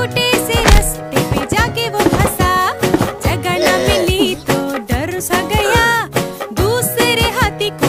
छोटे से रस्ते पे जाके वो फंसा। जगह ना मिली तो डर सा